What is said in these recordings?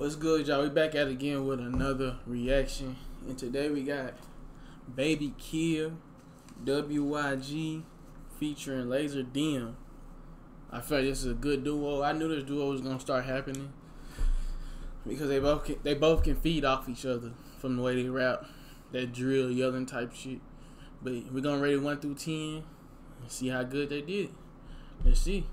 What's good, y'all? We back at it again with another reaction. And today we got Baby Kia, WYG, featuring Lazer Dim. I felt this is a good duo. I knew this duo was gonna start happening because they both can, they both can feed off each other from the way they rap, that drill yelling type shit. But we're gonna rate it one through ten and see how good they did. Let's see.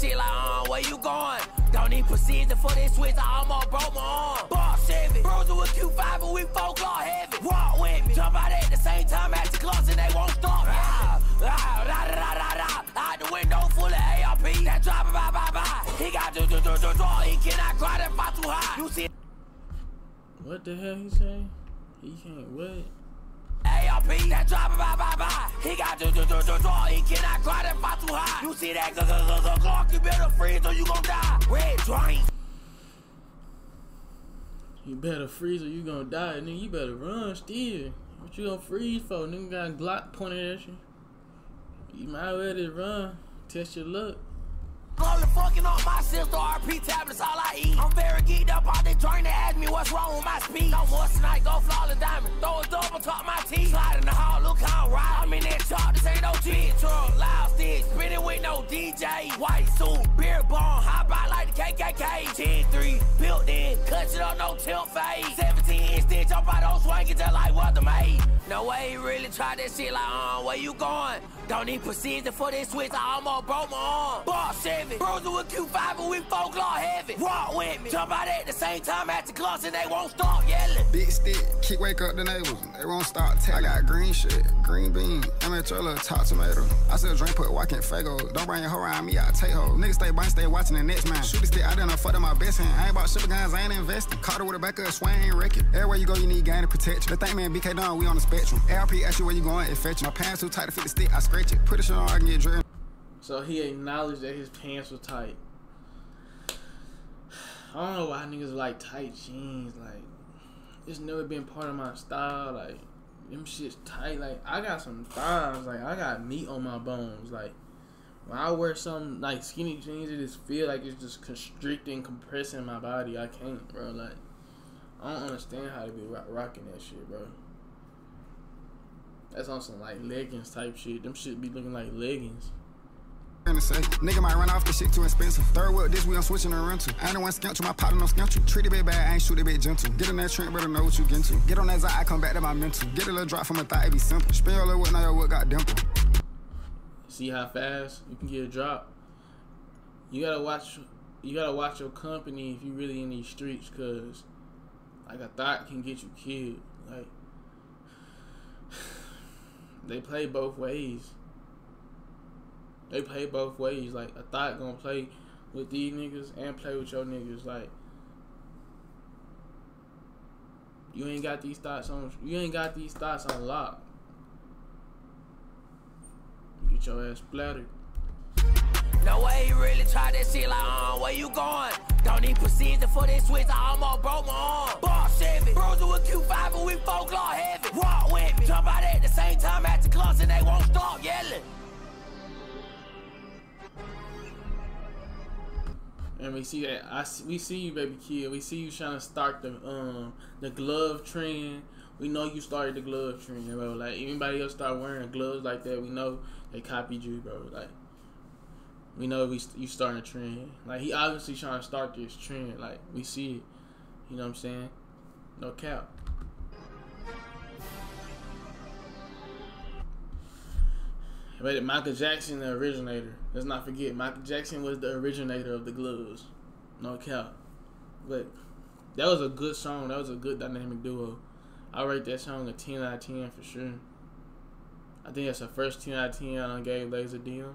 Shit like, uh, where you going? Don't need precision for this switch, I almost broke my arm. Boss Chevy, bruiser with Q5, but we folklore heavy. Walk with me, jump out at the same time at the clubs and they won't stop. Ah, ah, da, da, da, da, da. Out the window full of ARP, that drop, bye, bye, bye. He got do, do, do, do, do. He cannot cry that far too high. You see What the hell he say? He can't what? ARP, that drop, bye, bye, bye. He got do, do. He cannot cry that far too high. You see that, Glock, you better freeze or you gon' die. Red drain. You better freeze or you gonna die, nigga. You better run still. What you gonna freeze for? Nigga got Glock pointed at you. You might as well just run. Test your luck. Slowly fucking on my sister, RP tablets, all I eat. I'm very geeked up on this joint. They ask me what's wrong with my speed. No more tonight, go flawless diamond. Throw a double talk my teeth. Slide in the hall, look how I'm right. I'm in that shop, this ain't no G truck. Loud stick, spinning with no DJ. White suit, beer bomb, hop out like the KKK. 10-3, built in, cut it up, no tilt fade. 17 inch stitch, up out those swinging just like what the. No way he really tried that shit like, uh, where you going? Don't need precision for this switch, I almost broke my arm. Boss Chevy, bruiser with Q5, but we folklore heavy. Rock with me, jump out at the same time at the clubs and they won't stop yelling. Big stick, kick wake up the neighbors. They won't stop tell. I got green shit, green bean, amateur top tomato. I said drink put walking fago. Don't bring your hoe around me, I take hoe. Niggas stay blind, stay watching the next man. Shoot the stick, I done fuck up my best hand. I ain't bought super guns, I ain't investing. Caught her with a back of a swing, ain't wreck it. Everywhere you go, you need gain and protection. The thing man, BK done, we on the spectrum. ARP ask you where you going, it fetch you. My pants too tight to fit the stick, I scratch it. It on, I can get drilled. So he acknowledged that his pants were tight. I don't know why niggas like tight jeans. Like, it's never been part of my style. Like, them shit's tight. Like, I got some thighs. Like, I got meat on my bones. Like, when I wear some like skinny jeans, it just feel like it's just constricting, compressing my body. I can't, bro. Like, I don't understand how to be rock- rocking that shit, bro. That's on some like leggings type shit. Them shit be looking like leggings. say. Nigga might run off the shit too expensive. Third world, this wheel I'm switching to rental. I ain't the one sketch my partner no sketch Treat it bit bad, I ain't shoot it bit gentle. Get on that trend, better know what you get to. Get on that I come back to my mental. Get a little drop from a thigh, it be simple. Spin your little whip, now your whip got dimple. See how fast you can get a drop. You gotta watch. You gotta watch your company if you really in these streets, cause like a thought can get you killed. Like they play both ways. They play both ways. Like a thought gonna play with these niggas and play with your niggas. Like you ain't got these thoughts on. You ain't got these thoughts on lock. Get your ass splattered. No way he really tried that shit like, uh, where you going? Don't need precision for this switch, I almost broke my arm. Boss Chevy, bruiser with Q5, but we folklore heavy. Walk with me, jump out at the same time at the clubs and they won't stop yelling. And we see that I see, we see you, Baby Kia. We see you trying to start the um the glove trend. We know you started the glove trend, bro. Like anybody else start wearing gloves like that, we know they copied you, bro. Like we know we you starting a trend. Like he obviously trying to start this trend. Like we see it. You know what I'm saying? No cap. But Michael Jackson, the originator. Let's not forget, Michael Jackson was the originator of the gloves. No cap. But that was a good song. That was a good dynamic duo. I rate that song a 10 out of 10 for sure. I think that's the first 10 out of 10 I done gave Lazer Dim.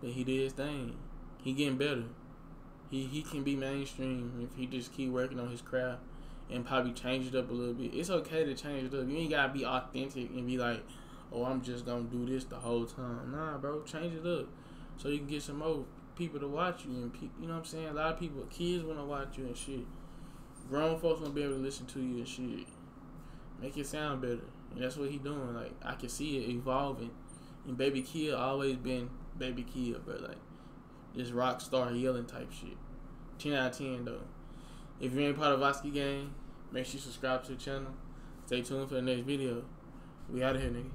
But he did his thing. He getting better. He he can be mainstream if he just keep working on his craft and probably change it up a little bit. It's okay to change it up. You ain't gotta be authentic and be like, oh, I'm just gonna do this the whole time. Nah, bro, change it up so you can get some more people to watch you and pe- you know what I'm saying. A lot of people, kids wanna watch you and shit. Grown folks wanna be able to listen to you and shit. Make it sound better. And that's what he doing. Like I can see it evolving. And Baby Kia always been Baby Kia, but like this rock star yelling type shit. Ten out of ten though. If you ain't part of Vosky Gang, make sure you subscribe to the channel. Stay tuned for the next video. We out of here, nigga.